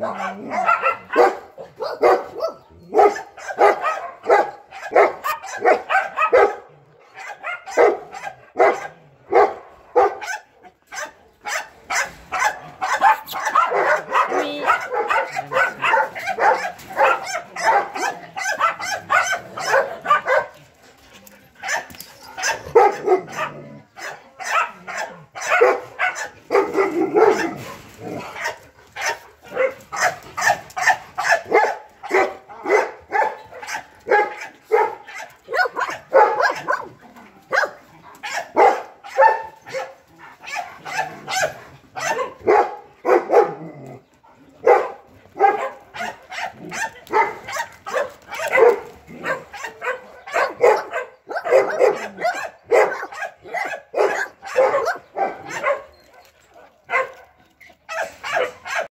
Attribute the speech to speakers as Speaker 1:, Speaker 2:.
Speaker 1: Wow.